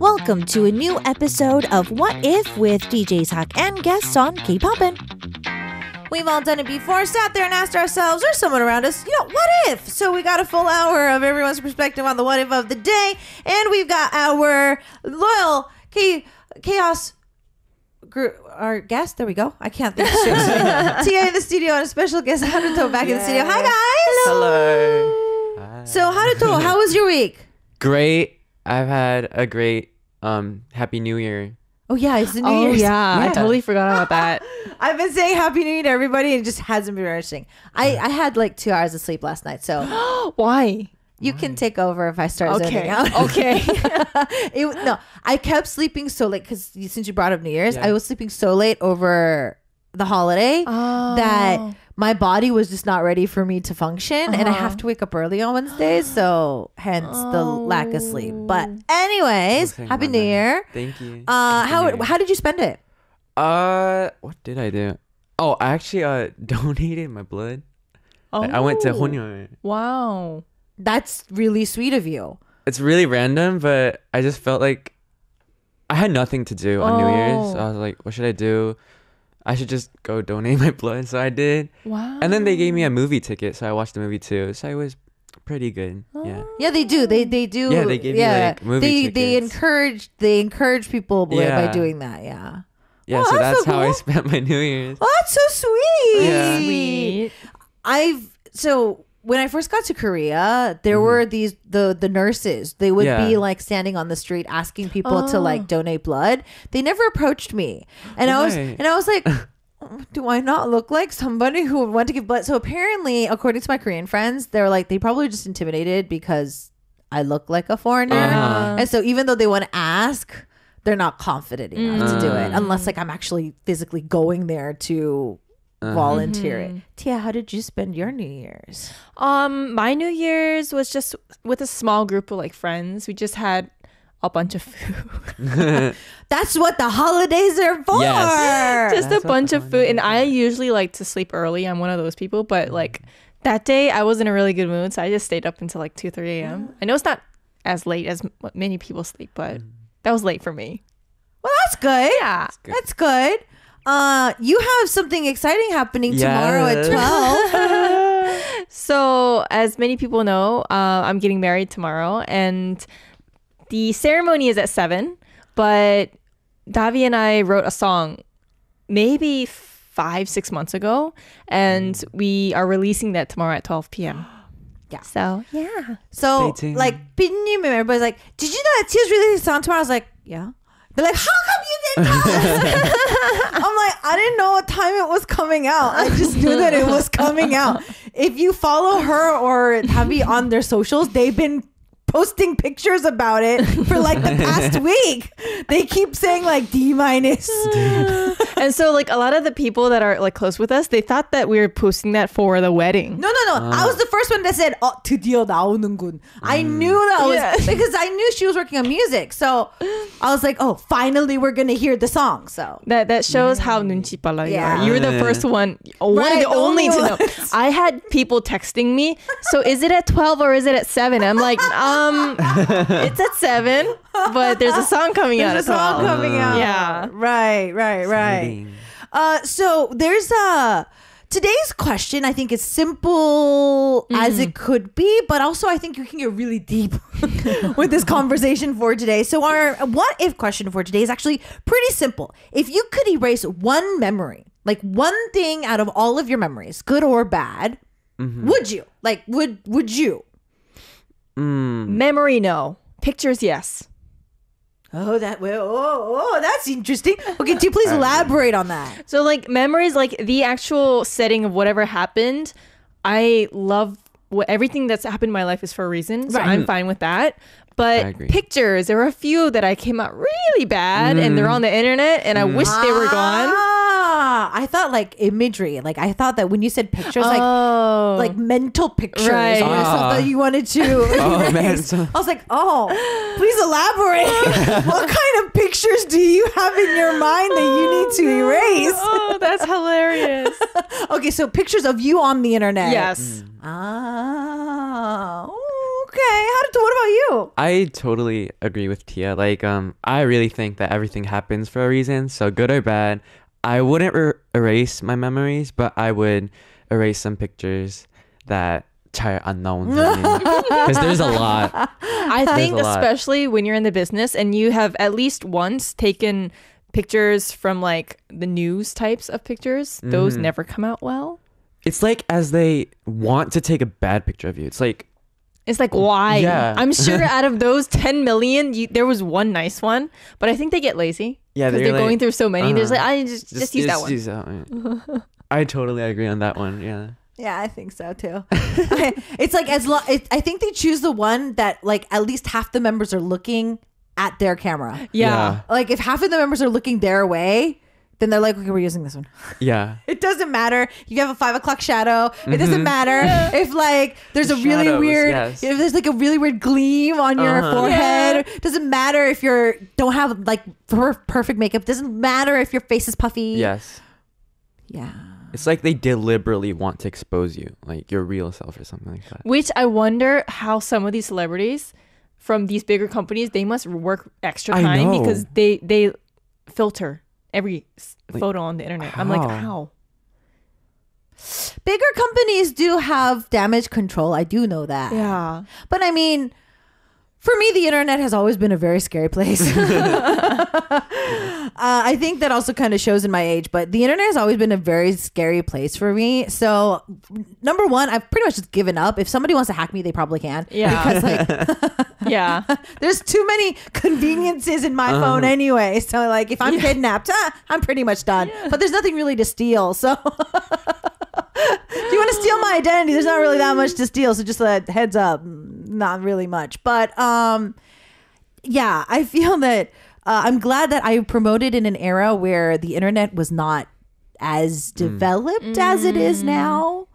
Welcome to a new episode of What If with DJs Talk and guests on K Poppin'. We've all done it before, sat there and asked ourselves or someone around us, you know, what if? So we got a full hour of everyone's perspective on the what if of the day, and we've got our loyal K- chaos group, our guest. There we go. I can't think straight. Tia in the studio and a special guest Haruto back in the studio. Hi guys. Hello. Hi. So Haruto, how was your week? great. I've had a great um happy new year. Oh yeah, it's the New Oh Year's. yeah, I Yeah. totally forgot about that. I've been saying Happy New Year to everybody, and it just hasn't been interesting. I, I had like two hours of sleep last night, so Why? you can take over if I start zoning Okay. out. Okay. it, no, I kept sleeping so late because since you brought up New Year's, Yeah. I was sleeping so late over the holiday Oh. that my body was just not ready for me to function, and I have Uh-huh. to wake up early on Wednesdays, so hence the lack of sleep. But Oh. anyways, Okay, Happy New bad. Year. Thank you. Uh, Happy how Year. how did you spend it? Uh, what did I do? Oh, I actually uh donated my blood. I, I went to Oh. Honyo. Wow. That's really sweet of you. It's really random, but I just felt like I had nothing to do on New Year's. So Oh. I was like, what should I do? I should just go donate my blood. So I did. Wow. And then they gave me a movie ticket, so I watched the movie too. So it was pretty good. Yeah. Oh. Yeah, they do. They they do. Yeah, they give you, yeah. like, movie they they encourage they encourage people by, by doing that. Yeah. Yeah, Oh, so that's that's so how I spent my New Year's. Oh, that's so sweet. Yeah. Sweet. I've so when I first got to Korea, there were these the the nurses. They would. Yeah. be like standing on the street asking people to Oh. like donate blood. They never approached me, and I was and I was like. Do I not look like somebody who would want to give blood? So apparently, according to my Korean friends, they're like they probably just intimidated because I look like a foreigner. Uh-huh. And so even though they want to ask, they're not confident enough to do it Mm. unless like I'm actually physically going there to Uh-huh. volunteer Mm-hmm. it. Tia, how did you spend your New Year's? Um, my New Year's was just with a small group of like friends. We just had a bunch of food. That's what the holidays are for. Yes. just That's a bunch of food. And I usually like to sleep early. I'm one of those people, but like that day I was in a really good mood, so I just stayed up until like 2, 3 a.m. I know it's not as late as what many people sleep, but that was late for me. Well, that's good. Yeah. good. That's good. Uh, you have something exciting happening tomorrow at twelve. So, as many people know, uh, I'm getting married tomorrow, and the ceremony is at seven. But Davi and I wrote a song maybe five, six months ago, and we are releasing that tomorrow at 12 p.m. Yeah. So, yeah. so, like, Pinyin, everybody's like, "Did you know that Tia's releasing a song tomorrow?" I was like, "Yeah." They're like, "How come you didn't tell us?" I'm like, "I didn't know what time it was coming out. I just knew that it was coming out." If you follow her or Tavi on their socials, they've been posting pictures about it for like the past week. They keep saying like D minus. and so, like, a lot of the people that are like close with us, they thought that we were posting that for the wedding. No, no, no. I was the first one that said, "Oh, 드디어 나오는군." I knew that was Yeah. because I knew she was working on music. So I was like, "Oh, finally, we're gonna hear the song." So That that shows how 눈치 빨라 you Yeah. are. You were the Yeah. first one, one Right, of the the only, only to know. ones. I had people texting me. So is it at twelve or is it at seven? I'm like, um, um, it's at seven, but there's a song coming out there's a song twelve. coming out. Yeah. right, right, right. Uh, so there's a today's question. I think is simple as it mm-hmm. could be, but also I think you can get really deep with this conversation for today. So our what if question for today is actually pretty simple. If you could erase one memory, like one thing out of all of your memories, good or bad, mm-hmm. would you? Like, would would you? Mm. Memory, no. Pictures, yes. Oh, that well, oh, oh, that's interesting. Okay, do you please elaborate on that? So like memories, like the actual setting of whatever happened, I love what everything that's happened in my life is for a reason. So Right. I'm fine with that. But pictures, there were a few that I came out really bad and they're on the internet and I wish they were gone. Ah, I thought like imagery. Like I thought that when you said pictures, like oh. like mental pictures Right. or Ah. stuff that you wanted to. Oh, erase. man, so- I was like, oh, please elaborate. what kind of pictures do you have in your mind that you need to erase? oh, that's hilarious. Okay, so pictures of you on the internet. yes. Ah, Okay. How did, what about you? I totally agree with Tia. Like, um, I really think that everything happens for a reason. So good or bad, I wouldn't er, erase my memories, but I would erase some pictures that are unknown. because there's a lot. I think especially when you're in the business and you have at least once taken pictures from like the news types of pictures, mm-hmm. those never come out well. It's like as they want to take a bad picture of you. It's like it's like why? Yeah. I'm sure out of those 10 million, you, there was one nice one, but I think they get lazy. Yeah, because they're they're going through so many. There's uh-huh. like I just just, use that one. use that one. I totally agree on that one. Yeah. Yeah, I think so too. it's like as long it, I think they choose the one that like at least half the members are looking at their camera. yeah. Like if half of the members are looking their way, then they're like, okay, we're using this one. Yeah. It doesn't matter. You have a five o'clock shadow. It doesn't matter if like there's a Mm-hmm. Really shadows, weird yes. if there's like a really weird gleam on your Uh-huh. forehead. Doesn't matter if you're don't have like per- perfect makeup. Doesn't matter if your face is puffy. Yes. Yeah. It's like they deliberately want to expose you, like your real self or something like that. Which I wonder how some of these celebrities from these bigger companies they must work extra I time know. because they they filter every Like, photo on the internet. I'm like, how? how? Bigger companies do have damage control. I do know that. Yeah. But I mean, for me, the internet has always been a very scary place. uh, I think that also kind of shows in my age, but the internet has always been a very scary place for me. So, number one, I've pretty much just given up. If somebody wants to hack me, they probably can. Yeah. Because, like, Yeah. there's too many conveniences in my phone anyway. So, like, if I'm kidnapped, ah, I'm pretty much done. But there's nothing really to steal. So, if you want to steal my identity, there's not really that much to steal. So, just a heads up, not really much. But, um, yeah, I feel that uh, I'm glad that I promoted in an era where the internet was not as developed as it is now.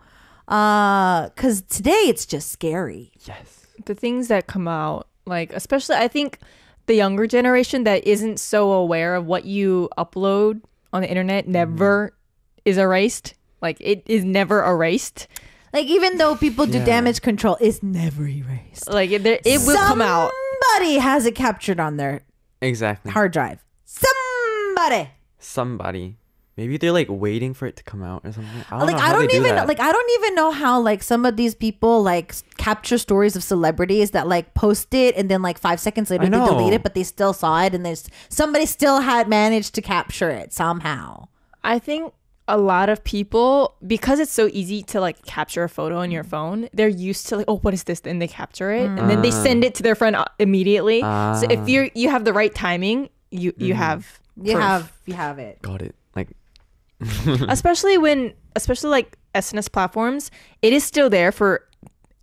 Because today it's just scary. Yes. the things that come out like especially i think the younger generation that isn't so aware of what you upload on the internet never is erased like it is never erased Like even though people do Yeah. damage control, it's never erased. like it, there, it will come out Somebody has it captured on their Exactly. hard drive. Somebody. Somebody. Maybe they're like waiting for it to come out or something. I don't like know I don't do even that. like I don't even know how like some of these people like capture stories of celebrities that like post it and then like five seconds later they delete it, but they still saw it and there's somebody still had managed to capture it somehow. i think a lot of people because it's so easy to like capture a photo on your phone they're used to like oh what is this and they capture it and then they Ah. send it to their friend uh, immediately so Ah. if you you have the right timing you you have You proof. have you have it. Got it. Like especially when especially like SNS platforms, it is still there for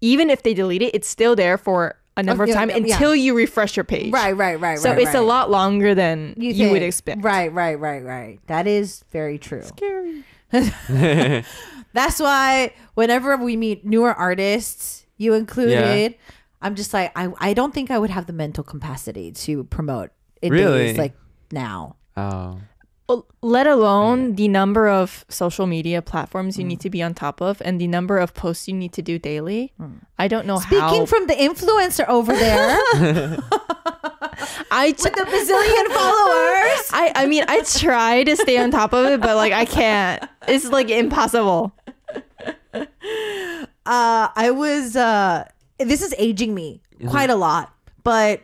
even if they delete it, it's still there for a number of yeah, time yeah. until you refresh your page. Right, right, right, right. So right. it's a lot longer than you, think. would expect. Right, right, right, right. That is very true. Scary. That's why whenever we meet newer artists, you included, I'm just like I I don't think I would have the mental capacity to promote in Really? days like now. oh. Well, Let alone the number of social media platforms you need to be on top of and the number of posts you need to do daily. I don't know how. Speaking how. from the influencer over there I, t- with a bazillion followers. I I mean I try to stay on top of it, but like I can't. It's like impossible. Uh, I was uh, this is aging me quite a lot, but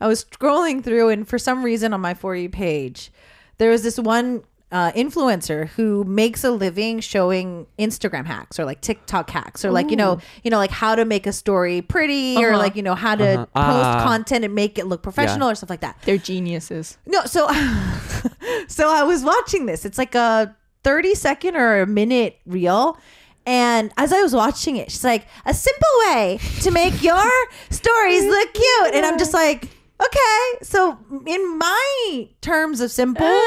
I was scrolling through, and for some reason on my for you page, there was this one uh, influencer who makes a living showing Instagram hacks or like TikTok hacks or like you know you know like how to make a story pretty or Uh-huh. like you know how to Uh-huh. post Ah. content and make it look professional or stuff like that. They're geniuses. No, so so I was watching this. It's like a 30 second or a minute reel. And as I was watching it, she's like, a simple way to make your stories look cute. And I'm just like, okay. So in my terms of simple,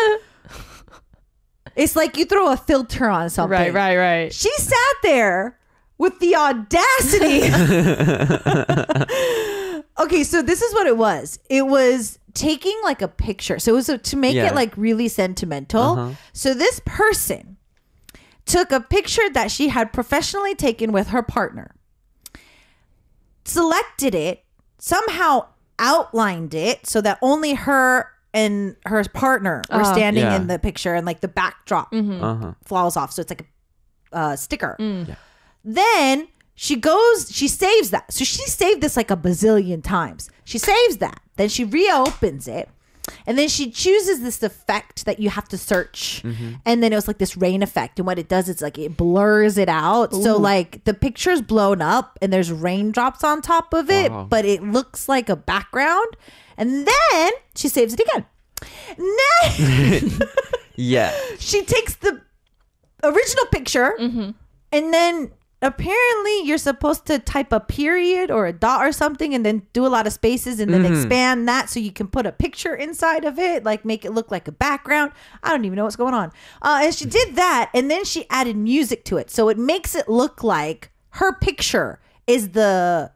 it's like you throw a filter on something. Right, right, right. She sat there with the audacity. okay, so this is what it was. It was taking like a picture. So it was a, to make Yeah. it like really sentimental. Uh-huh. So this person took a picture that she had professionally taken with her partner. selected it, somehow outlined it so that only her and her partner were Ah. standing Yeah. in the picture and like the backdrop Uh-huh. falls off. So it's like a uh, sticker. Mm. Yeah. Then she goes, she saves that. So she saved this like a bazillion times. She saves that. Then she reopens it. And then she chooses this effect that you have to search. Mm-hmm. And then it was like this rain effect. And what it does is like it blurs it out. So like the picture's blown up and there's raindrops on top of it, Wow. but it looks like a background. And then she saves it again. Then Yeah. she takes the original picture mm-hmm. and then apparently you're supposed to type a period or a dot or something and then do a lot of spaces and then expand that so you can put a picture inside of it like make it look like a background. I don't even know what's going on. Uh, and she did that and then she added music to it. So it makes it look like her picture is the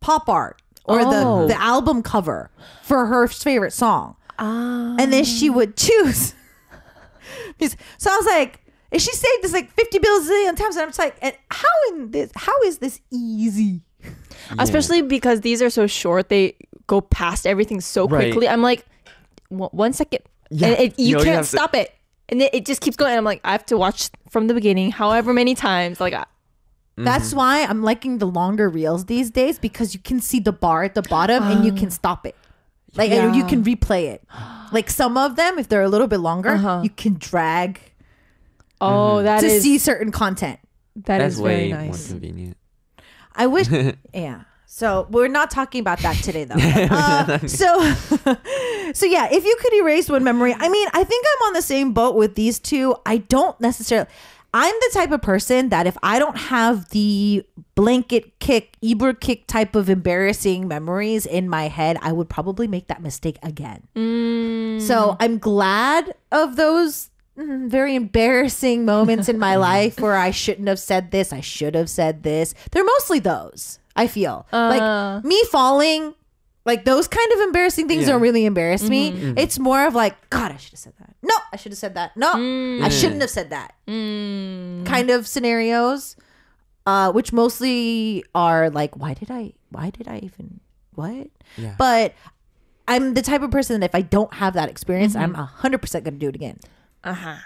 pop art or Oh. the, the album cover for her favorite song. Ah. and then she would choose. So I was like, and she saved this like 50 billion times. And I'm just like, and how in this, how is this easy? Especially because these are so short, they go past everything so Right. quickly. I'm like, "One- one second, Yeah. and it, you, You know, you can't have to- stop it, and it, it just keeps going. And I'm like, I have to watch from the beginning, however many times. Like, I- That's why I'm liking the longer reels these days because you can see the bar at the bottom and you can stop it. Like and you Yeah. can replay it. Like some of them, if they're a little bit longer, Uh-huh. you can drag oh, that to is see certain content. that That's is way very more nice. convenient. I wish, yeah. So we're not talking about that today, though. Uh, so, so yeah, if you could erase one memory, I mean, I think I'm on the same boat with these two. I don't necessarily. I'm the type of person that if I don't have the blanket kick, Eber kick type of embarrassing memories in my head, I would probably make that mistake again. So I'm glad of those mm, very embarrassing moments in my life where I shouldn't have said this, I should have said this. They're mostly those, I feel. Uh. like me falling, like those kind of embarrassing things Yeah. don't really embarrass Mm-hmm. me. It's more of like, God, I should have said that. No, I should have said that. No, Mm. I shouldn't have said that. Kind of scenarios. Uh, which mostly are like, why did I why did I even what? Yeah. But I'm the type of person that if I don't have that experience, Mm-hmm. I'm I'm hundred percent gonna do it again. Uh huh.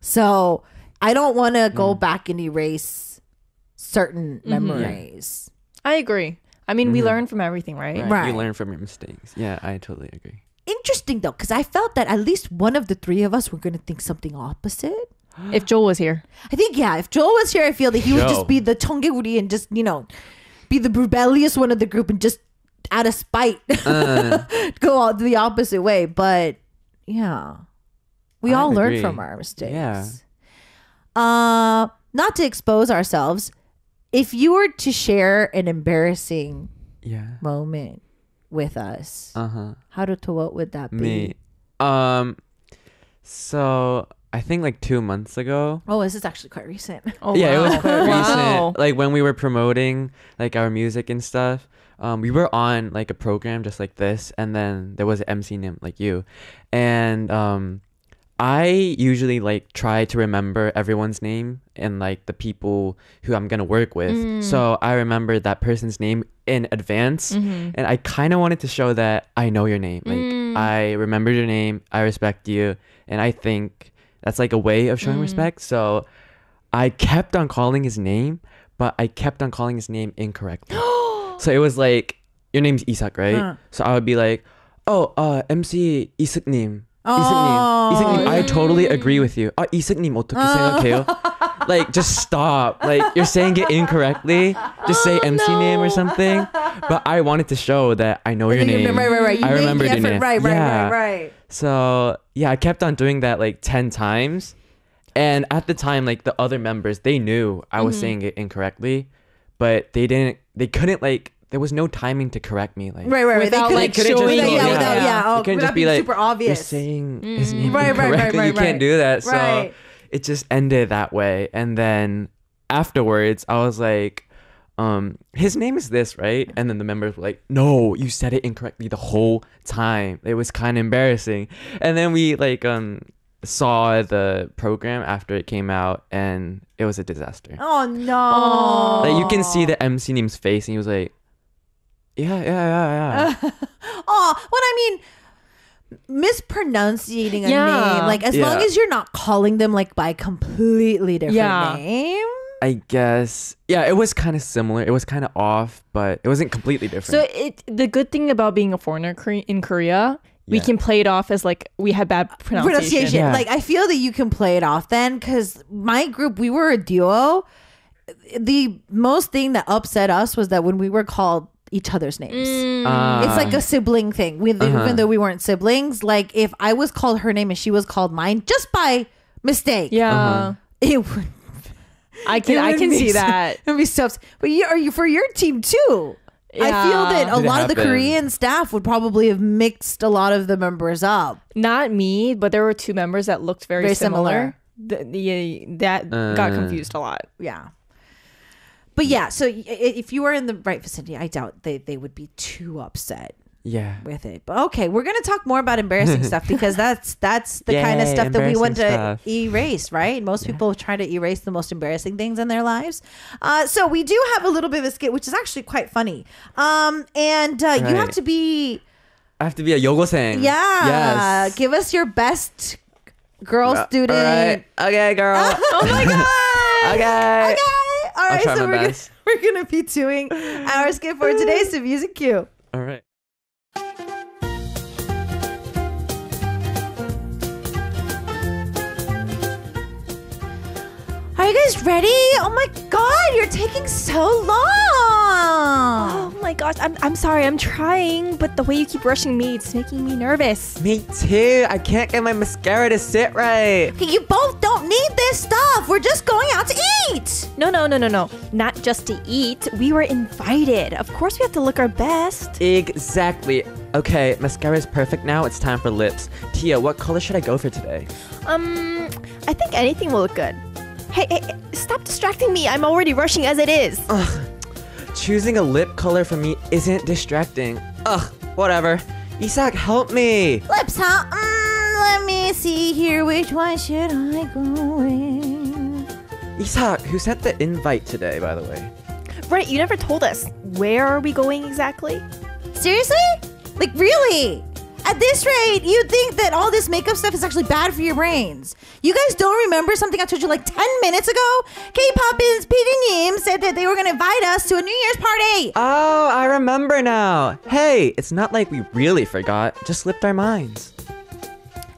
So I don't want to Mm. go back and erase certain Mm-hmm. memories. I agree. I mean, we learn from everything, right? Right. Right. You learn from your mistakes. Yeah, I totally agree. Interesting though, because I felt that at least one of the three of us were gonna think something opposite. If Joel was here, I think yeah, if Joel was here, I feel that he would Joe. just be the Tongeguri and just you know be the rebellious one of the group and just out of spite Uh. go all the opposite way. But yeah, we I all learn agree. from our mistakes. Yeah. Uh, not to expose ourselves. If you were to share an embarrassing Yeah. moment with us, Uh huh. how to, to what would that be? Me. Um. So I think like two months ago. Oh, this is actually quite recent. oh yeah, it was wow. quite Wow. recent. Like when we were promoting like our music and stuff. Um, we were on like a program just like this, and then there was an MC named like you, and um, I usually like try to remember everyone's name and like the people who I'm gonna work with. Mm. So I remember that person's name in advance, mm-hmm. and I kind of wanted to show that I know your name. Like mm. I remember your name, I respect you, and I think that's like a way of showing mm. respect. So I kept on calling his name, but I kept on calling his name incorrectly. so it was like your name's Isak, right? Huh. So I would be like, oh, uh, MC Isak name. 이삭님, 이삭님, I totally agree with you. 아, 이삭님 어떻게 생각해요? like, just stop. Like, you're saying it incorrectly. Just say MC name or something. But I wanted to show that I know your name. Right, right, right. You I made remember the your effort. name. Right, right, Yeah. right, right. So yeah, I kept on doing that like ten times, and at the time, like the other members, they knew I Mm-hmm. was saying it incorrectly, but they didn't. They couldn't like. there was no timing to correct me. Like Right, right, right. Without, they like, couldn't showing without, it. yeah, Yeah. without, yeah, Yeah. oh, you couldn't just be like super obvious. You're saying his name Right, right, right, incorrectly. right, you can't do that. So Right. it just ended that way. And then afterwards, I was like, um, his name is this, right? And then the members were like, no, you said it incorrectly the whole time. It was kind of embarrassing. And then we like um saw the program after it came out, and it was a disaster. Oh no! Like you can see the MC name's face, and he was like, Yeah, yeah, yeah, yeah. Oh, what I mean, mispronunciating a Yeah. name, like as long as you're not calling them like by completely different Yeah. name. I guess. Yeah, it was kind of similar. It was kind of off, but it wasn't completely different. So it the good thing about being a foreigner Kore- in Korea, we Yeah. can play it off as like we had bad pronunciation. pronunciation. Yeah. Like I feel that you can play it off then because my group we were a duo. The most thing that upset us was that when we were called each other's names. Ah. It's like a sibling thing. We, Uh-huh. Even though we weren't siblings, like if I was called her name and she was called mine just by mistake, Yeah, Uh-huh. it would. I can it I would can be see so- that. It'd be so. ups- But you are you for your team too. I feel Yeah. that a Did it lot of the happen? Korean staff would probably have mixed a lot of the members up. Not me, but there were two members that looked very, Very similar. The, the, that got Uh. confused a lot. Yeah. But yeah, so y- if you were in the right vicinity, I doubt they, they would be too upset yeah. with it. But okay, we're gonna talk more about embarrassing stuff because that's that's the kind of stuff that we want to stuff. erase, right? Most people try to erase the most embarrassing things in their lives. Uh, so we do have a little bit of a skit, which is actually quite funny. Um, and uh, you have to be I have to be a yogoseng. yeah, Yes. give us your best girl Uh, student. Right. Okay, girl. oh my god. okay. Okay. All right, try so my we're gonna, we're gonna be doing our skit for today. So music cue. All right. Are you guys ready? Oh my god, you're taking so long. Oh my gosh, I'm, I'm sorry, I'm trying, but the way you keep rushing me, it's making me nervous. Me too. I can't get my mascara to sit right. Okay, you both don't need this stuff. We're just going out to eat. No, no, no, no, no. Not just to eat. We were invited. Of course, we have to look our best. Exactly. Okay, mascara is perfect now. It's time for lips. Tia, what color should I go for today? Um, I think anything will look good. Hey, hey, hey, stop distracting me. I'm already rushing as it is. Choosing a lip color for me isn't distracting. Ugh, whatever. Isak, help me. Lips, huh? Mm, let me see here. Which one should I go with? Isak, who sent the invite today, by the way? Right, you never told us. Where are we going exactly? Seriously? Like really? At this rate, you'd think that all this makeup stuff is actually bad for your brains. You guys don't remember something I told you like 10 minutes ago? K-Poppins PD님 said that they were going to invite us to a New Year's party. Oh, I remember now. Hey, it's not like we really forgot, just slipped our minds.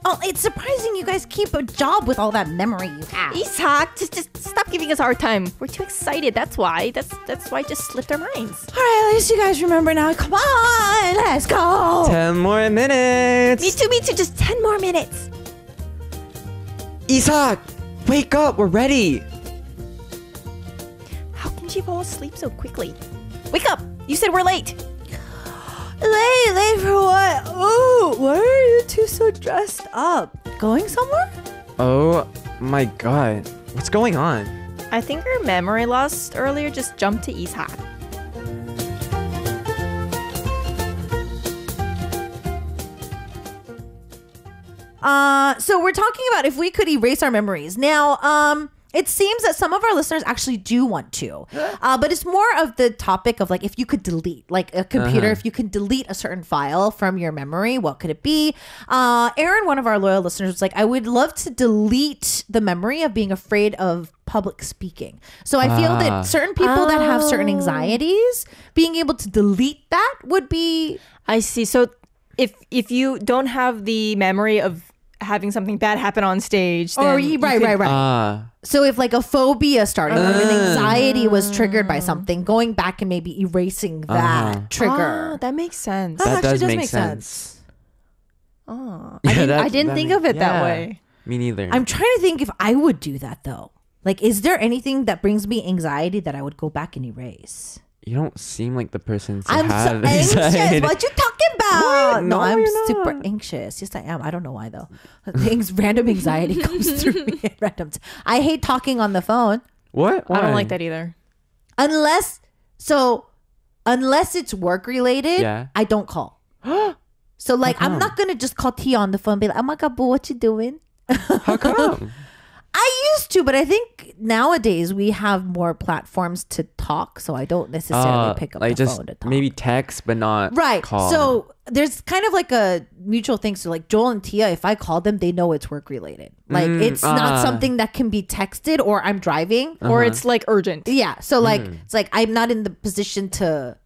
Oh, it's surprising you guys keep a job with all that memory you have. Isak, just, just stop giving us a hard time. We're too excited. That's why. That's that's why it just slipped our minds. All right, at least you guys remember now. Come on, let's go. Ten more minutes. Me too, me too. Just 10 more minutes. Isak, wake up, we're ready. How can she fall asleep so quickly? Wake up! You said we're late. Late, late for what? Oh, why are you two so dressed up? Going somewhere? Oh my god, what's going on? I think her memory loss earlier just jumped to Isak. Uh, so we're talking about if we could erase our memories. Now, um, it seems that some of our listeners actually do want to, uh, but it's more of the topic of like if you could delete, like a computer, Uh-huh. if you could delete a certain file from your memory, what could it be? Uh, Aaron, one of our loyal listeners, was like, I would love to delete the memory of being afraid of public speaking. So I feel Ah. that certain people that have certain Oh. anxieties, being able to delete that would be I see. So if if you don't have the memory of having something bad happen on stage, then or you right, could- right, right. Ah, So if like a phobia started, or an anxiety was triggered by something, going back and maybe erasing that Uh-huh. trigger. Ah, that makes sense. That that actually does, does make, make sense. sense. Oh, Yeah, I didn't, that- I didn't that think make- of it that yeah. way. Me neither. I'm trying to think if I would do that though. Like, is there anything that brings me anxiety that I would go back and erase? You don't seem like the person to I'm so anxious. anxiety. What you talking about? What? No, No, I'm you're super not. anxious. Yes, I am. I don't know why though. Things random anxiety comes through me at random. T- I hate talking on the phone What? I don't like that either. unless so unless it's work related. Yeah. I don't call. So like I'm not gonna just call Tia on the phone and be like, oh my god, boo, what you doing? How come? I used to, but I think nowadays we have more platforms to talk, so I don't necessarily Uh, pick up like the just phone to talk. maybe text, but not Right. Call. So there's kind of like a mutual thing. So like Joel and Tia, if I call them, they know it's work related. Like Mm, it's not ah. something that can be texted or I'm driving. or it's like urgent. Yeah. So like Mm. it's like I'm not in the position to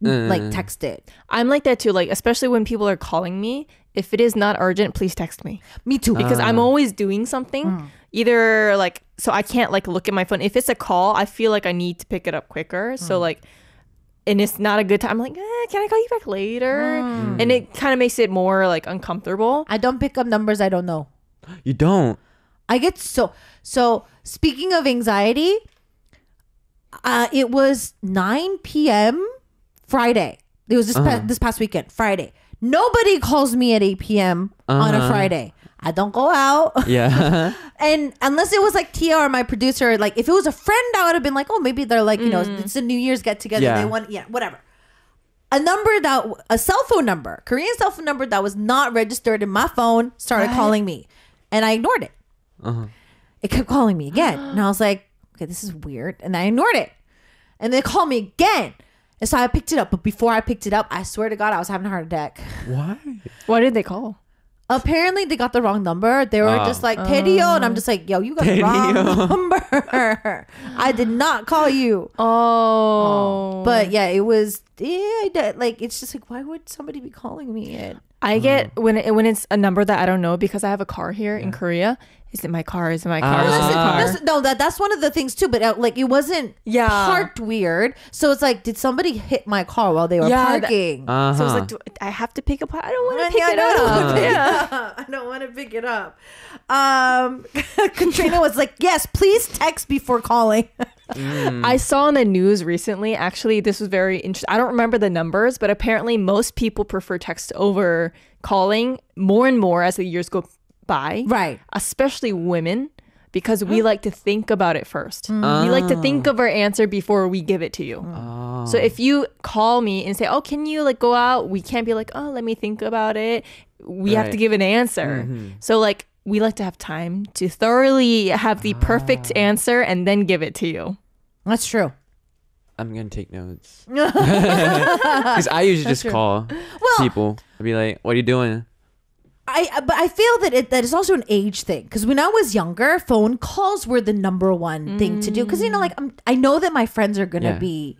like Mm. text it. I'm like that too. Like especially when people are calling me, if it is not urgent, please text me Me too. because I'm always doing something. Mm. Either like so I can't like look at my phone. If it's a call, I feel like I need to pick it up quicker. So Mm. like. And it's not a good time. I'm like, eh, can I call you back later? Mm. And it kind of makes it more like uncomfortable. I don't pick up numbers I don't know. you don't. I get so so speaking of anxiety, uh it was 9 p.m. Friday. It was this pa- uh-huh. this past weekend, Friday. Nobody calls me at 8 p.m. on a Uh-huh. Friday. I don't go out. Yeah. And unless it was like Tia or my producer, like if it was a friend, I would have been like, oh, maybe they're like, you know, mm-hmm. it's a New Year's get together. Yeah. They want, yeah, whatever. A number that, a cell phone number, Korean cell phone number that was not registered in my phone started calling me. And I ignored it. Uh-huh. It kept calling me again. And I was like, okay, this is weird. And I ignored it. And they called me again. And so I picked it up. But before I picked it up, I swear to God, I was having a heart attack. Why? Why did they call? Apparently, they got the wrong number. They were Ah. just like Terio, and I'm just like, yo, you got the wrong number. I did not call you. Oh, But yeah, it was yeah, that- like it's just like, why would somebody be calling me? It I get when it, when it's a number that I don't know because I have a car here in Korea. Is it my car? Is it my car? Is it car? That's- no, that that's one of the things too. But uh, like, it wasn't Yeah. parked weird. So it's like, did somebody hit my car while they were Yeah, that- parking? Uh-huh. So it's like, do I have to pick up? I don't want to pick Yeah, it I up. wanna pick Yeah. I don't want to pick it up. Um, Katrina was like, "Yes, please text before calling." I saw in the news recently. Actually, this was very interesting. I don't remember the numbers, but apparently most people prefer text over calling more and more as the years go by. right. Especially women. Because we like to think about it first. Mm. We like to think ah. of our answer before we give it to you. Oh. So if you call me and say, "Oh, can you like go out?" We can't be like, "Oh, let me think about it." We have to give an answer. Mm-hmm. So like we like to have time to thoroughly have the perfect ah. answer and then give it to you. That's true. I'm gonna take notes. Because I usually just true. call people. I'd be like, "What are you doing?" I but I feel that it that is also an age thing because when I was younger, phone calls were the number one thing to do because you know like I'm, I know that my friends are gonna Yeah. be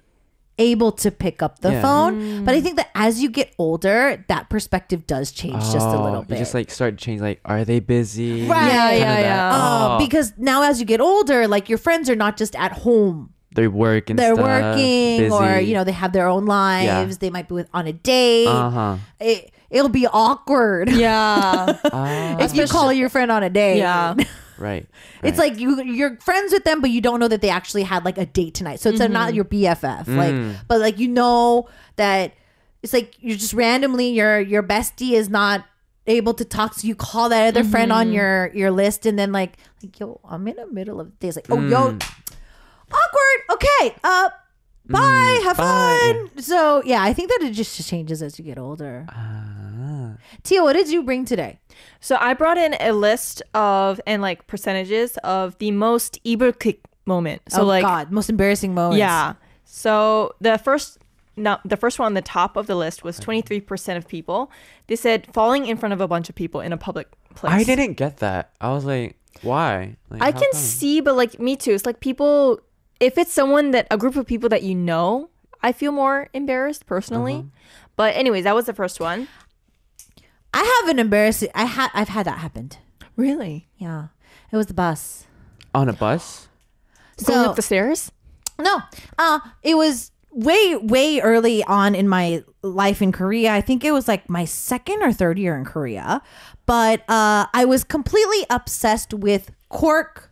able to pick up the Yeah. phone, but I think that as you get older, that perspective does change just a Oh, little bit. You just like start to change. Like, are they busy? Right. Yeah, yeah, yeah. Uh, Oh, because now as you get older, like your friends are not just at home. they work and They're stuff, working or you know, they have their own lives. They might be with on a date. Uh huh. It, it'll be awkward Yeah. Ah. if you call your friend on a date. yeah. right. It's like you you're friends with them, but you don't know that they actually had like a date tonight. So it's not mm-hmm. your BFF. Like, mm. but like you know that it's like you're just randomly your your bestie is not able to talk, so you call that other friend on mm-hmm. your your list, and then like like yo, I'm in the middle of the day. It's like oh yo, mm. awkward. Okay, uh, bye. Mm. have bye. fun. So yeah, I think that it just changes as you get older. Ah. Tia, what did you bring today? So I brought in a list of and like percentages of the most kick moment. So oh like God, most embarrassing moments. yeah. So the first no, the first one on the top of the list was 23% of people. They said falling in front of a bunch of people in a public place. I didn't get that. I was like, why? Like, I can come? see, but like me too. It's like people, if it's someone that a group of people that you know, I feel more embarrassed personally. Uh-huh. But anyways, that was the first one. I have an embarrassing. I had I've had that happened. Really? Yeah, it was the bus. on a bus. Going So up the stairs? no, uh, it was way way early on in my life in Korea. I think it was like my second or third year in Korea, but uh, I was completely obsessed with cork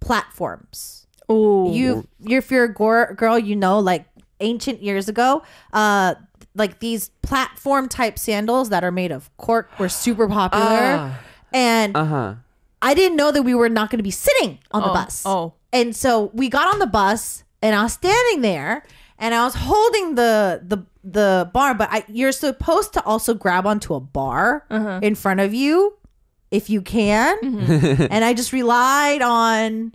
platforms. Oh, You, you if you're a gor- girl, you know, like ancient years ago, uh, like these platform type sandals that are made of cork were super popular, Ah. and Uh huh. I didn't know that we were not going to be sitting on the Oh, bus. oh. And so we got on the bus and I was standing there and I was holding the the the bar, but I, you're supposed to also grab onto a bar Uh-huh. in front of you if you can. and I just relied on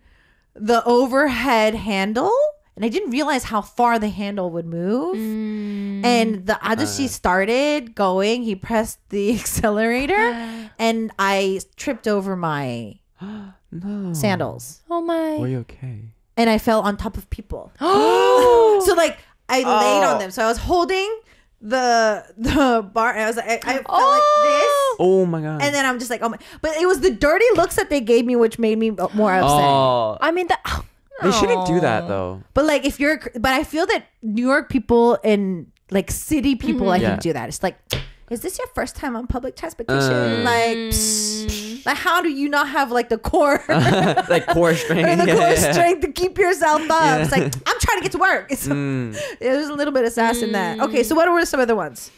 the overhead handle. And I didn't realize how far the handle would move. And mm. the ajushi uh. started going. He pressed the accelerator, and I tripped over my no. sandals, Oh my. Were you okay? and I fell on top of people. so like I laid on Oh. them. So I was holding the the bar, and I was like, I, I felt Oh. Oh my god. and then I'm just like, oh my! But it was the dirty looks that they gave me, which made me more upset. oh, I mean that. They shouldn't do that though. But like, if you're, but I feel that New York people and like city people, I Yeah. think do that. It's like, is this your first time on public transportation? Uh. like, psst, like, how do you not have like the core? like core strength. or the yeah, core yeah. strength to keep yourself up. Yeah. It's like I'm trying to get to work. It's, Mm. There's a little bit of sass in that. Okay, so what were some other ones?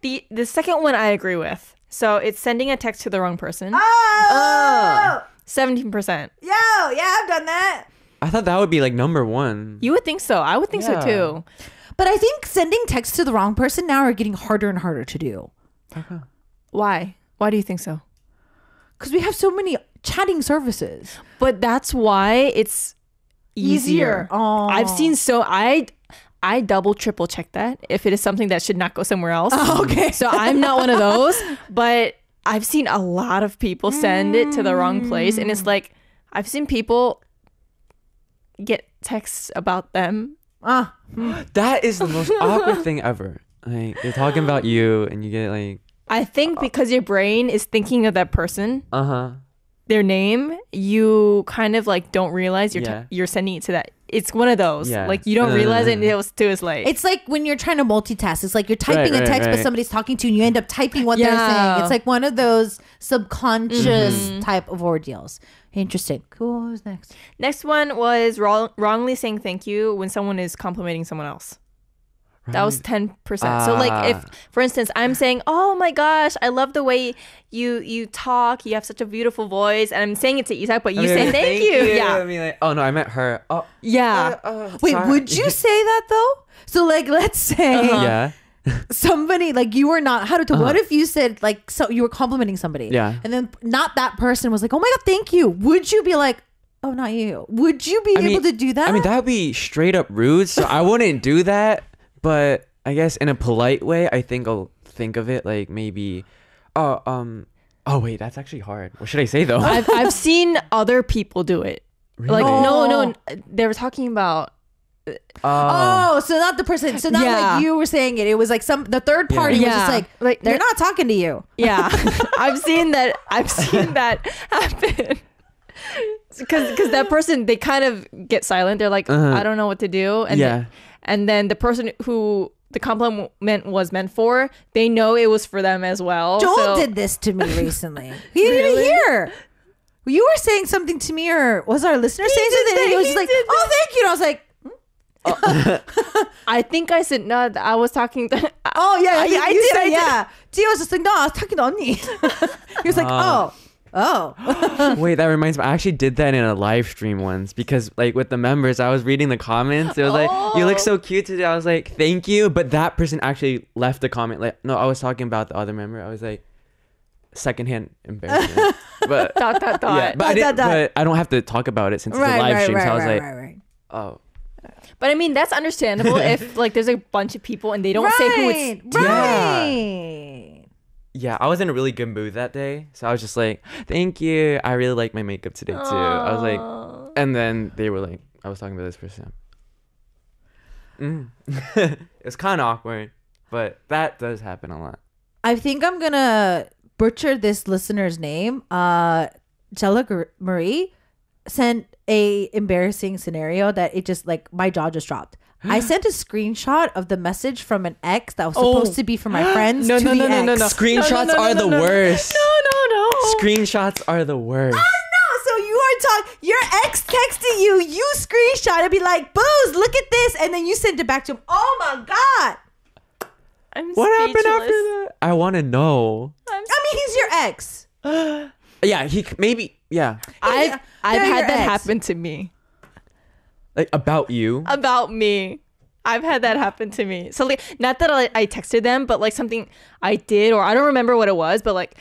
The the second one I agree with. So it's sending a text to the wrong person. Oh, Seventeen percent. yo, yeah, I've done that. I thought that would be like number one. You would think so. I would think Yeah. so too. But I think sending texts to the wrong person now are getting harder and harder to do Why? Why do you think so? because we have so many chatting services. But that's why it's easier. Oh, I've seen so I I double triple check that if it is something that should not go somewhere else. okay. So I'm not one of those, but I've seen a lot of people send it to the wrong place and it's mm. like I've seen people get texts about them. Ah, That is the most awkward thing ever. Like they're talking about you, and you get like, I think because your brain is thinking of that person, uh huh. their name, you kind of like don't realize you're Yeah. t- you're sending it to that. It's one of those. Yeah. Like you don't realize it Uh. until it's too it's late. it's like when you're trying to multitask. It's like you're typing Right, a right, text, but somebody's talking to you, and you end up typing what they're saying. Yeah. It's like one of those subconscious Mm-hmm. type of ordeals. Interesting. Cool. Who's next? Next one was wrong, wrongly saying thank you when someone is complimenting someone else. That was ten percent. So like if, Ah. for instance, I'm saying, "Oh my gosh, I love the way you you talk. You have such a beautiful voice," and I'm saying it to Isak, but you say thank, you. I Yeah, mean, like, oh no, I meant her. Oh, yeah. uh, uh, Wait, sorry. would you say that though? So like, let's say Uh-huh. Yeah. Somebody like you were not how to. What if you said like so you were complimenting somebody? Yeah. and then not that person was like, "Oh my god, thank you." Would you be like, "Oh, not you"? Would you be I able mean- to do that? I mean, that would be straight up rude. So I wouldn't do that. But I guess in a polite way, I think I'll think of it like maybe, oh, um, oh wait, that's actually hard. What should I say though? I've I've seen other people do it. Like Really? no, Oh. no, they were talking about Oh. Oh, so not the person. So not Yeah. like you were saying it. It was like some the third party was Yeah. just like, Like, they're the- not talking to you. Yeah, I've seen that. I've seen that happen. Because because that person they kind of get silent. They're like, Uh-huh. I don't know what to do. And Yeah. then, and then the person who the compliment was meant for, they know it was for them as well. Joel so- did this to me recently. He didn't hear. You were saying something to me, or was our listener saying something? that. and he was He like, did "Oh, thank you." And I was like, I think I said no. I was talking. To, "Oh yeah, I- you, I you did, said I did. yeah." Tio was just like, "No, I was talking to Oni." he was like, Ah. "Oh, oh." Wait, that reminds me. I actually did that in a live stream once because, like, with the members, I was reading the comments. It was like, "You look so cute today." I was like, "Thank you," but that person actually left a comment. Like, no, I was talking about the other member. I was like, secondhand embarrassment. but dot dot dot. yeah, but I Dot, didn't. dot, dot. But I don't have to talk about it since it's a live right, stream. right, so I was right, like, right, right. "Oh, But I mean, that's understandable if like there's a bunch of people and they don't say who it's. right, Yeah. right. yeah." I was in a really good mood that day, so I was just like, "Thank you. I really like my makeup today too." I was like, And then they were like, I was talking about this person. Mm. it was kind of awkward, but that does happen a lot. I think I'm gonna butcher this listener's name. Uh, Jella Marie sent a embarrassing scenario that it just like my jaw just dropped. I sent a screenshot of the message from an ex that was oh. supposed Oh. to be for my friends No, to no, the no, no, ex. no, no. Screenshots no, no, are no, the no, no. worst. No, no, no. Screenshots are the worst. Oh no, so you are talking. Your ex texted you. You screenshot and be like, "Booze, look at this," and then you sent it back to him. Oh my god! I'm What happened after that? I want to know. I'm I mean, he's your ex. Yeah, he maybe yeah, I've I've had that ex. happen to me like about you. about me. I've had that happen to me. So like, not that I, I texted them, but like something I did or I don't remember what it was, but like,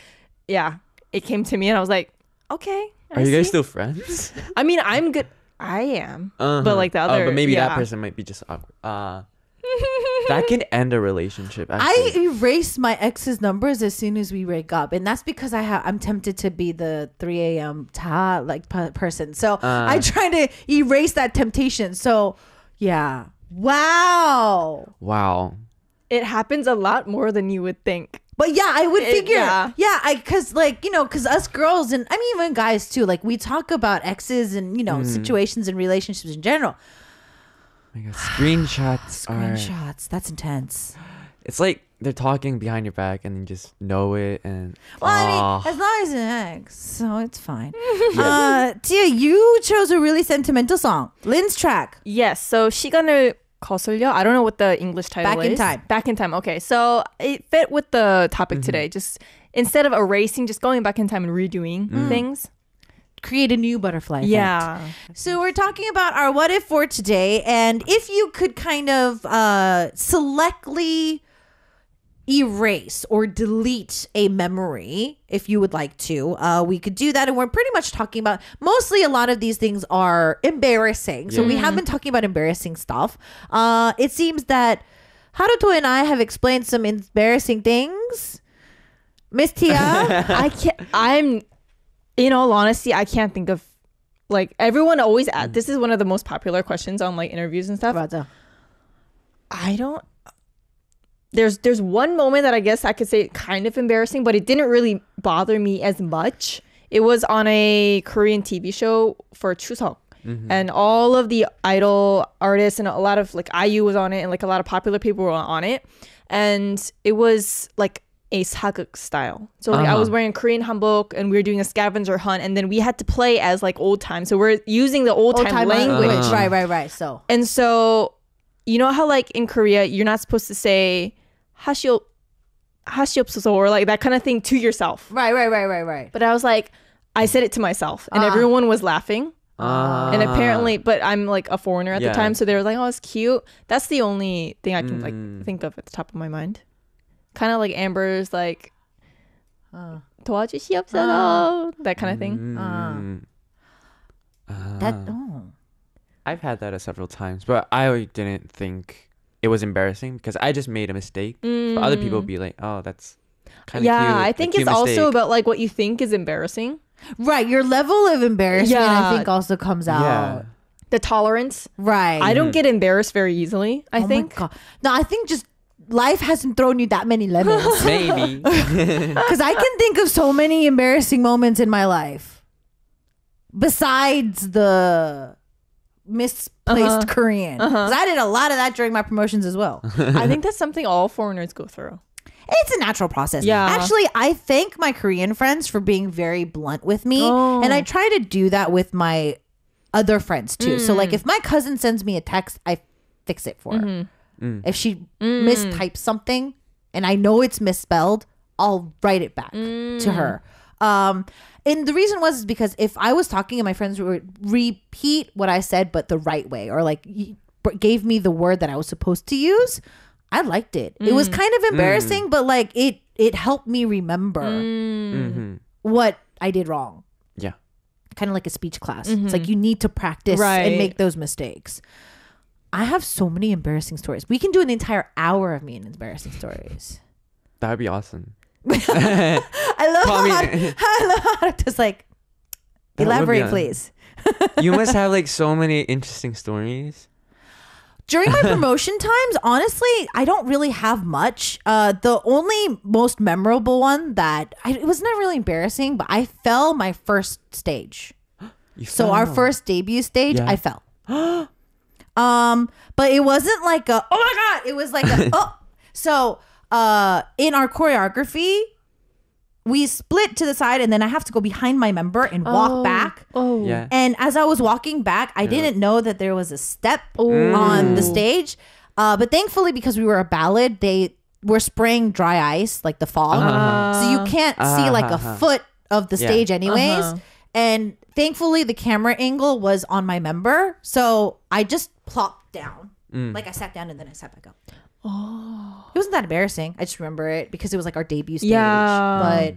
yeah, it came to me and I was like, okay. I Are you guys still friends? I mean, I'm good. I am. Uh-huh. But like the Oh, other, but maybe that person might be just awkward. Uh, that can end a relationship. I erase my ex's numbers as soon as we break up, and that's because I have I'm tempted to be the 3 a.m. ta like p- person. So I Uh. try to erase that temptation. So yeah, wow. wow. It happens a lot more than you would think. But yeah, I would It- figure. yeah. yeah. I because like you know because us girls and I mean even guys too. Like we talk about exes and you know Mm. situations and relationships in general. Oh my god, screenshots. screenshots. Are, that's intense. It's like they're talking behind your back, and you just know it. And well, oh. I mean, as long as an ex, so it's fine. yes. uh, Tia, you chose a really sentimental song, Lyn's track. Yes. So she gonna. 거슬려? I don't know what the English title Back is. Back in time. Back in time. Okay, so it fit with the topic mm-hmm. today. Just instead of erasing, just going back in time and redoing mm. things. Create a new butterfly. effect. Yeah. So we're talking about our what if for today, and if you could kind of uh, selectly erase or delete a memory if you would like to uh, we could do that and we're pretty much talking about mostly a lot of these things are embarrassing so we have been talking about embarrassing stuff uh, it seems that haruto and i have explained some embarrassing things miss tia I can't. I'm, in all honesty, I can't think of. Like everyone always ask, mm. this is one of the most popular questions on like interviews and stuff. 맞아. I don't. There's there's one moment that I guess I could say kind of embarrassing, but it didn't really bother me as much. It was on a Korean TV show for Chuseok. Mm-hmm. And all of the idol artists and a lot of like IU was on it and like a lot of popular people were on it. And it was like a sageuk style. So like, uh-huh. I was uh-huh. wearing Korean hanbok and we were doing a scavenger hunt and then we had to play as like old time. So we're using the old, time, language. Uh-huh. Right, right, right. So And so you know how like in Korea you're not supposed to say hashio so" or like that kind of thing to yourself. Right, right, right, right, right. But I was like I said it to myself and uh-huh. everyone was laughing. Uh, and apparently, but I'm like a foreigner at yeah. the time, so they were like, "Oh, it's cute." That's the only thing I can mm. like hmm. think of at the top of my mind Kind of like Amber's like uh, 도와주시옵소서, that kind of thing. Mm. that Ah. oh I've had that several times, but I didn't think it was embarrassing because I just made a mistake. But other people would be like, "Oh, that's kind of yeah, cute." I a think cute it's also mistake." about like what you think is embarrassing, Right, your level of embarrassment, I Yeah. think, also comes out. yeah. the tolerance. Right. I don't get embarrassed very easily. I Oh my think. God. No, I think just life hasn't thrown you that many lemons. Maybe. Because I can think of so many embarrassing moments in my life. Besides the misplaced Uh-huh. Korean. 'Cause I did a lot of that during my promotions as well. I think that's something all foreigners go through. It's a natural process. Yeah. Actually, I thank my Korean friends for being very blunt with me. Oh. And I try to do that with my other friends too. So, Mm. like, if my cousin sends me a text, I fix it for her. Mm-hmm. Mm. If she Mm. mistypes something and I know it's misspelled, I'll write it back Mm. to her. Um, and the reason was is because if I was talking and my friends would repeat what I said, but the right way, or like gave me the word that I was supposed to use, I liked it. It Mm. was kind of embarrassing, but like it it helped me remember hmm what I did wrong. Yeah. Kind of like a speech class. It's like you need to practice and Mm-hmm. Make those mistakes. I have so many embarrassing stories. We can do an entire hour of me and embarrassing stories. That would be awesome. I love Call me- how I love how just like That elaborate, a- please. you must have like so many interesting stories. During my promotion times, honestly, I don't really have much. Uh, the only most memorable one that I, it was not really embarrassing, but I fell my first stage. You So our first debut stage, Yeah. I fell. um, but it wasn't like a oh my god, it was like a oh. So uh, in our choreography, we split to the side, and then I have to go behind my member and walk back. Oh. Yeah. And as I was walking back, I didn't know that there was a step Ooh. on the stage. Uh, but thankfully, because we were a ballad, they were spraying dry ice like the fog, so you can't see like a Uh-huh. foot of the Yeah. stage, anyways. Uh-huh. And thankfully, the camera angle was on my member, so I just plopped down. Mm. Like I sat down and then I sat back up. Oh, it wasn't that embarrassing. I just remember it because it was like our debut stage. Yeah.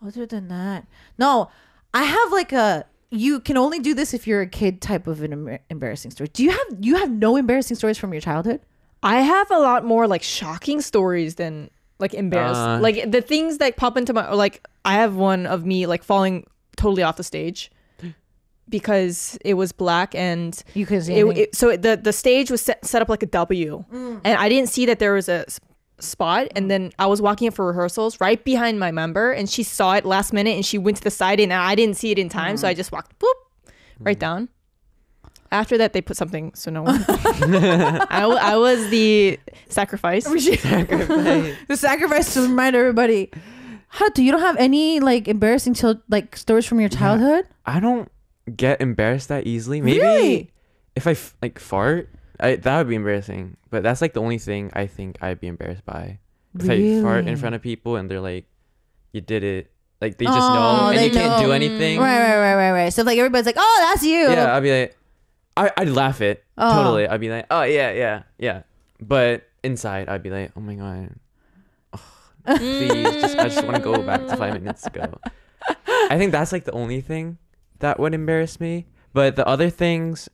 but Other than that, no. I have like a. You can only do this if you're a kid type of an em- embarrassing story. Do you have you have no embarrassing stories from your childhood? I have a lot more like shocking stories than like embarrassing. Uh. like the things that pop into my like I have one of me like falling totally off the stage because it was black and You couldn't see it, it- so the the stage was set, set up like a W, mm. and I didn't see that there was a spot. And mm. then I was walking it for rehearsals right behind my member, and she saw it last minute, and she went to the side, and I didn't see it in time, so mm. I just walked boop right down. After that, they put something, so no one. I, w- I was the sacrifice. the sacrifice to remind everybody. How do you don't have any like embarrassing chil- like stories from your childhood? I don't get embarrassed that easily. Maybe Really? if I f- like fart, I, that would be embarrassing. But that's like the only thing I think I'd be embarrassed by. If I fart in front of people and they're like, "You did it," like they just Oh, know and you can't do anything. Right, right, right, right, right. So like everybody's like, "Oh, that's you." Yeah, I'd be like, I, I'd laugh it Oh. totally. I'd be like, "Oh yeah, yeah, yeah," but inside I'd be like, "Oh my god." Please, just I just want to go back to five minutes ago. I think that's like the only thing that would embarrass me. But the other things,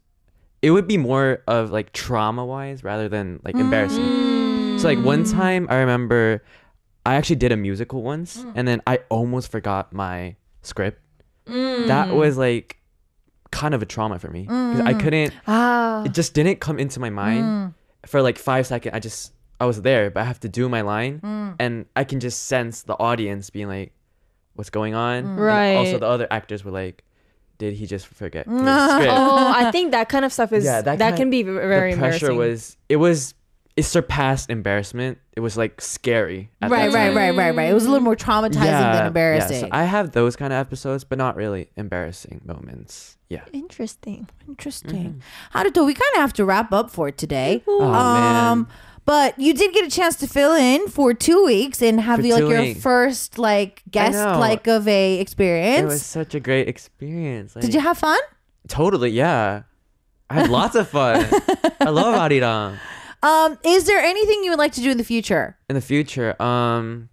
it would be more of like trauma wise rather than like embarrassing. Mm. So like one time I remember I actually did a musical once mm. and then I almost forgot my script. Mm. That was like kind of a trauma for me. I couldn't Ah. it just didn't come into my mind for like five seconds. I just I was there, but I have to do my line, and I can just sense the audience being like, "What's going on?" And also, the other actors were like, "Did he just forget his No. script?" Oh, I think that kind of stuff is Yeah, that, that can kind- be very the pressure embarrassing. was it was it surpassed embarrassment. It was like scary. At Right, that right, time. right, right, right. It was a little more traumatizing than embarrassing. so I have those kind of episodes, but not really embarrassing moments. Yeah. interesting. Interesting. how Haruto, we kind of have to wrap up for today. Oh, um, man. But you did get a chance to fill in for two weeks and have For like two your weeks. first like guest know. like of a experience. It was such a great experience. did you have fun? Totally, yeah. I had lots of fun. I love Arirang. Um, is there anything you would like to do in the future? In the future, um,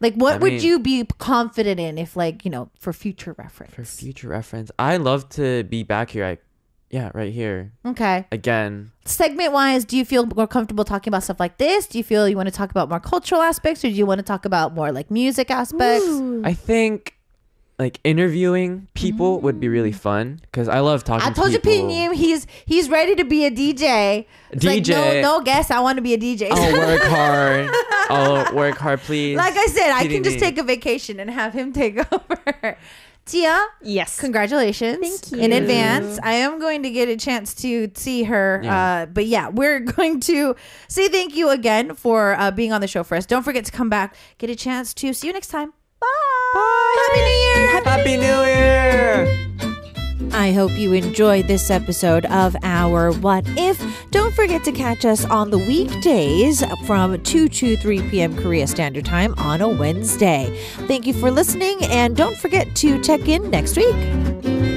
Like, what I would mean- you be confident in if, like, you know, for future reference? for future reference, I love to be back here. I, yeah, right here okay. again. Segment wise, do you feel more comfortable talking about stuff like this? Do you feel you want to talk about more cultural aspects, or do you want to talk about more like music aspects? I think like interviewing people would be really mm. fun because I love talking. I told to you, people. Pinyim, he's he's ready to be a DJ. It's like, DJ. no, no, guess I want to be a DJ. I'll work hard. I'll work hard, please. like I said, I can just PDD. take a vacation and have him take over. Tia, Yes. congratulations Thank in advance. I am going to get a chance to see her. Yeah. Uh, but yeah, we're going to say thank you again for uh, being on the show for us. Don't forget to come back, get a chance to see you next time. Bye. Bye. Happy New Year. Happy New Year! I hope you enjoyed this episode of our What If. Don't forget to catch us on the weekdays from 2 to 3 p.m. Korea Standard Time on a Wednesday. Thank you for listening, and don't forget to check in next week.